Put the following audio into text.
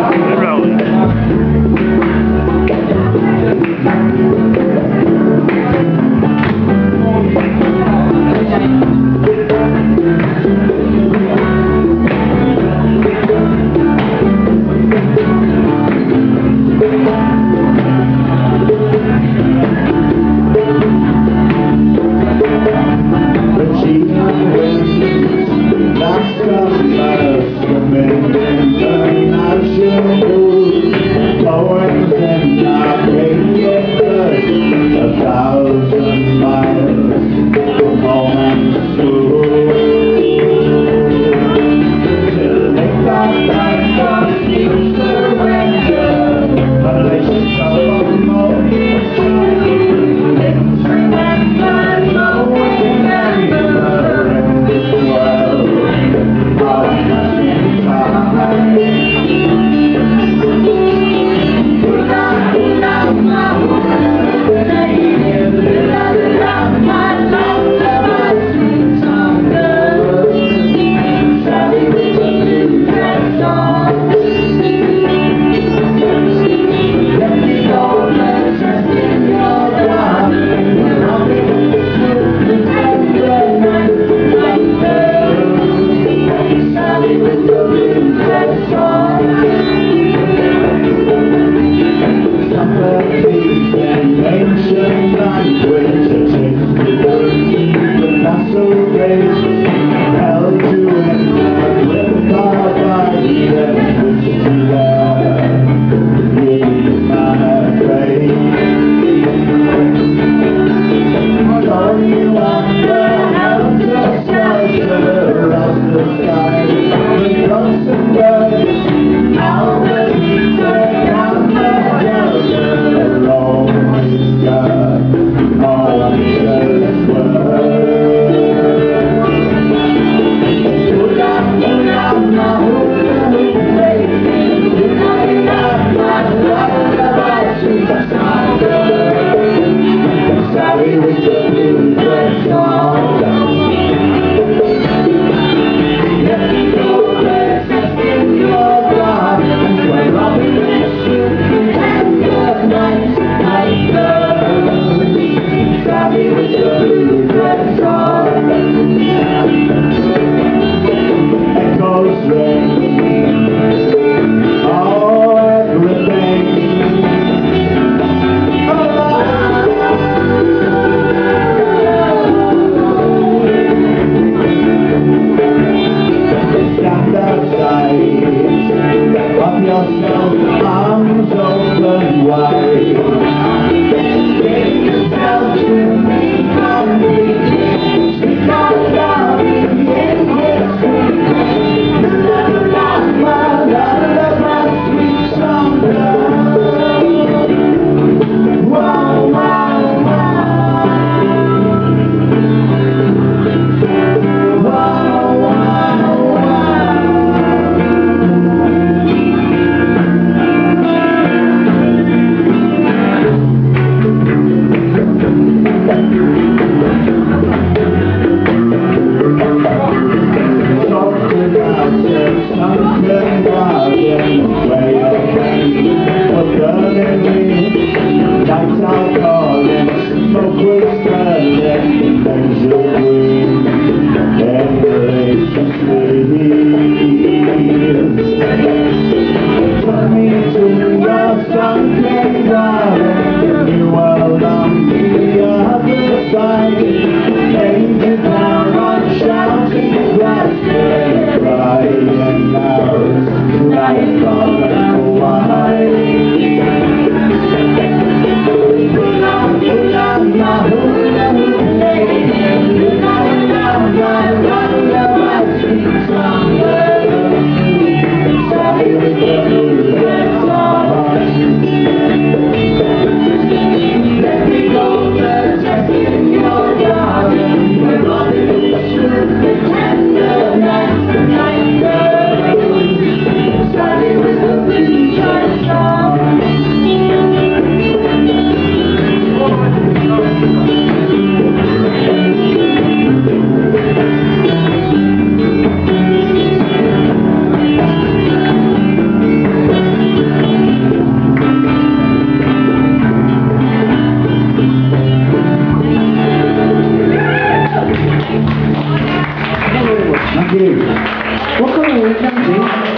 Thank you. igreja. Qual que é o erro?